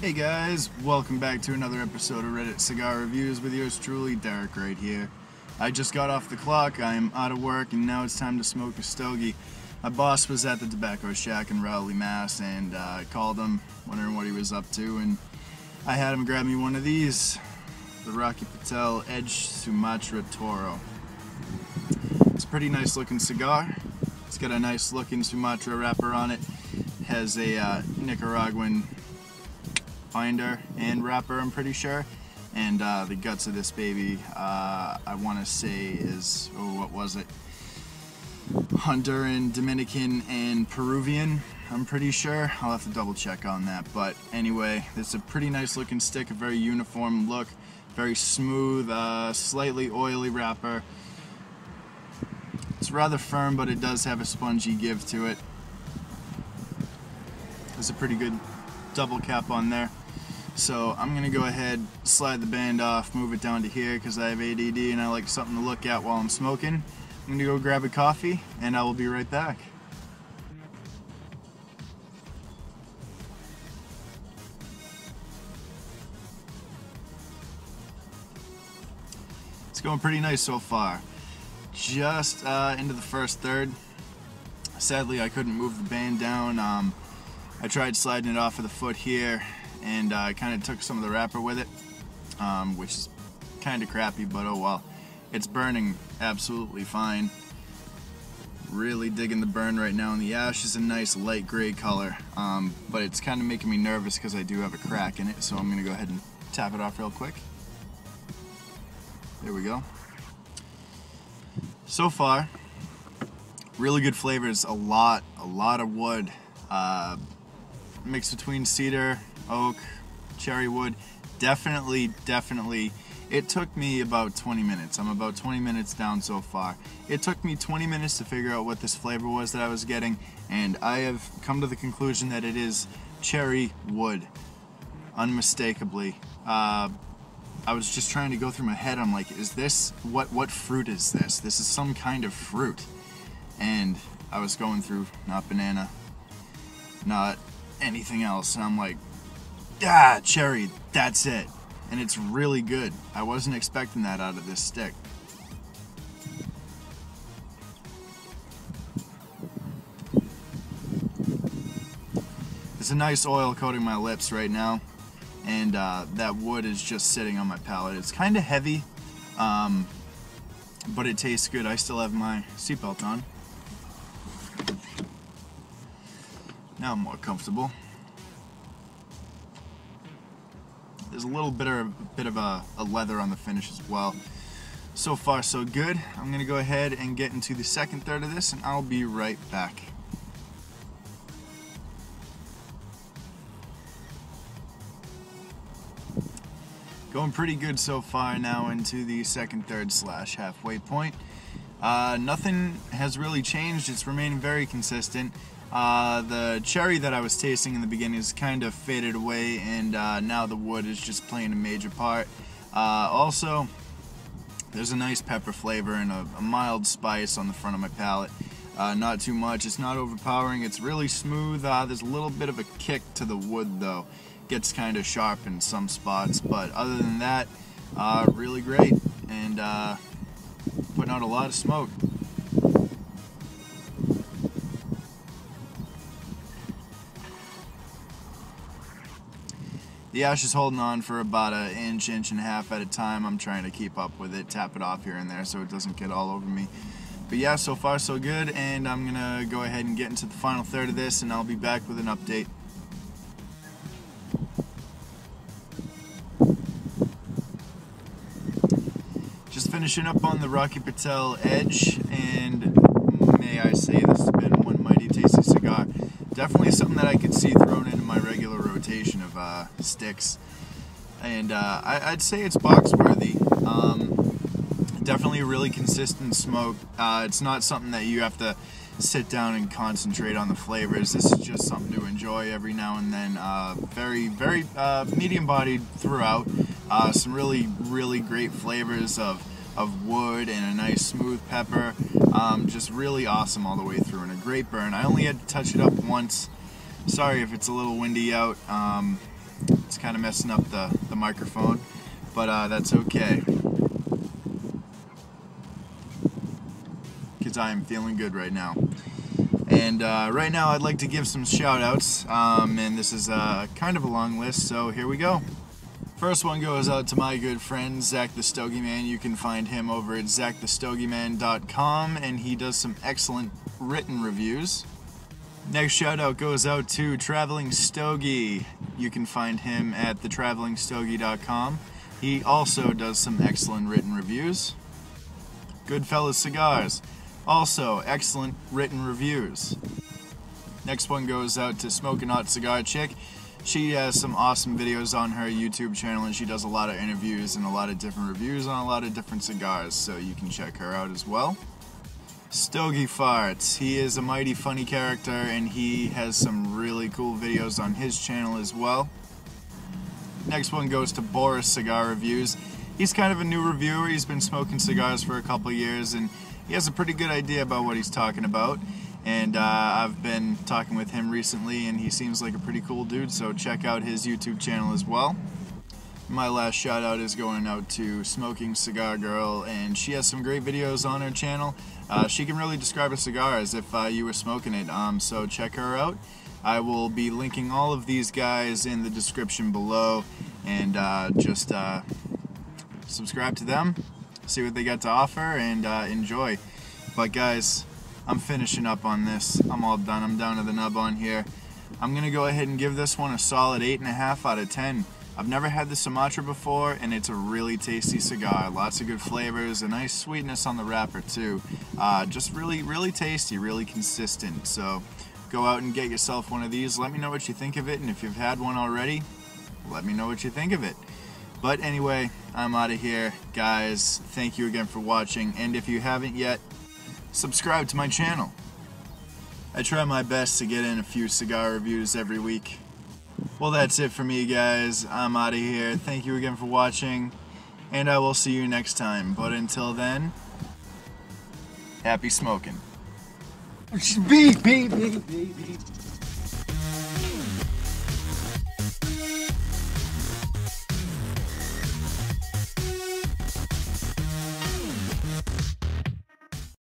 Hey guys, welcome back to another episode of Reddit Cigar Reviews with yours truly, Derek, right here. I just got off the clock, I am out of work, and now it's time to smoke a stogie. My boss was at the Tobacco Shack in Rowley, Mass, and uh, I called him, wondering what he was up to, and I had him grab me one of these the Rocky Patel Edge Sumatra Toro. It's a pretty nice looking cigar. It's got a nice looking Sumatra wrapper on it. Has a uh, Nicaraguan binder and wrapper, I'm pretty sure. And uh, the guts of this baby, uh, I want to say is, oh, what was it? Honduran, Dominican, and Peruvian. I'm pretty sure. I'll have to double check on that. But anyway, it's a pretty nice looking stick, a very uniform look, very smooth, uh, slightly oily wrapper. It's rather firm, but it does have a spongy give to it. There's a pretty good double cap on there. So I'm gonna go ahead, slide the band off, move it down to here because I have ADD and I like something to look at while I'm smoking. I'm gonna go grab a coffee and I will be right back. It's going pretty nice so far. Just uh, into the first third. Sadly, I couldn't move the band down. Um, I tried sliding it off of the foot here and I uh, kind of took some of the wrapper with it, um, which is kind of crappy, but oh well. It's burning absolutely fine. Really digging the burn right now, and the ash is a nice light gray color, um, but it's kind of making me nervous because I do have a crack in it, so I'm going to go ahead and tap it off real quick. There we go. So far, really good flavors, a lot, a lot of wood. Uh, mixed between cedar, oak, cherry wood. Definitely, definitely. It took me about 20 minutes. I'm about 20 minutes down so far. It took me 20 minutes to figure out what this flavor was that I was getting, and I have come to the conclusion that it is cherry wood, unmistakably. Uh, I was just trying to go through my head. I'm like, is this what? What fruit is this? This is some kind of fruit, and I was going through not banana, not anything else, and I'm like, ah, cherry, that's it. And it's really good. I wasn't expecting that out of this stick. It's a nice oil coating my lips right now, and uh, that wood is just sitting on my palate. It's kind of heavy, um, but it tastes good. I still have my seatbelt on. Now I'm more comfortable. There's a little bit of, bit of a, a leather on the finish as well. So far so good. I'm to go ahead and get into the second third of this and I'll be right back. Going pretty good so far now into the second third slash halfway point. Uh, nothing has really changed. It's remained very consistent. Uh, the cherry that I was tasting in the beginning is kind of faded away, and uh, now the wood is just playing a major part. Uh, also, there's a nice pepper flavor and a, a, mild spice on the front of my palate. Uh, not too much. It's not overpowering. It's really smooth. Uh, there's a little bit of a kick to the wood, though. Gets kind of sharp in some spots, but other than that, really great and putting out a lot of smoke. The ash is holding on for about an inch, inch and a half at a time. I'm trying to keep up with it, tap it off here and there so it doesn't get all over me. But yeah, so far so good, and I'm gonna go ahead and get into the final third of this, and I'll be back with an update. Finishing up on the Rocky Patel Edge, and may I say this has been one mighty tasty cigar. Definitely something that I could see thrown into my regular rotation of uh, sticks. And uh, I, would say it's box worthy. Um, definitely a really consistent smoke. Uh, it's not something that you have to sit down and concentrate on the flavors. This is just something to enjoy every now and then. Uh, very, very uh, medium bodied throughout. Uh, some really, really great flavors of, of wood and a nice smooth pepper. Um, just really awesome all the way through and a great burn. I only had to touch it up once Sorry if it's a little windy out. Um, It's kind of messing up the, the microphone, but uh, that's okay. Because I am feeling good right now. And uh, right now I'd like to give some shout outs, um, and this is uh, kind of a long list, so here we go. First one goes out to my good friend Zack the Stogie Man. You can find him over at zackthestogieman.com, and he does some excellent written reviews. Next shout out goes out to Traveling Stogie. You can find him at thetravelingstogie.com. He also does some excellent written reviews. Goodfellas Cigars. Also, excellent written reviews. Next one goes out to Smoking Hot Cigar Chick. She has some awesome videos on her YouTube channel and she does a lot of interviews and a lot of different reviews on a lot of different cigars, so you can check her out as well. Stogie Farts. He is a mighty funny character and he has some really cool videos on his channel as well. Next one goes to Boris Cigar Reviews. He's kind of a new reviewer. He's been smoking cigars for a couple years and he has a pretty good idea about what he's talking about. And uh, I've been talking with him recently and he seems like a pretty cool dude, so check out his YouTube channel as well. My last shout out is going out to Smoking Cigar Girl, and she has some great videos on her channel. Uh, she can really describe a cigar as if uh, you were smoking it, um, so check her out. I will be linking all of these guys in the description below, and uh, just uh, subscribe to them, see what they got to offer, and uh, enjoy. But guys, I'm finishing up on this. I'm all done. I'm down to the nub on here. I'm gonna go ahead and give this one a solid 8.5 out of 10. I've never had the Sumatra before, and it's a really tasty cigar. Lots of good flavors, a nice sweetness on the wrapper too. Uh, just really, really tasty, really consistent. So go out and get yourself one of these. Let me know what you think of it, and if you've had one already, let me know what you think of it. But anyway, I'm out of here. Guys, thank you again for watching, and if you haven't yet, subscribe to my channel. I try my best to get in a few cigar reviews every week. Well, that's it for me, guys. I'm out of here. Thank you again for watching, and I will see you next time. But until then, happy smoking. Beep, beep, beep, beep, beep.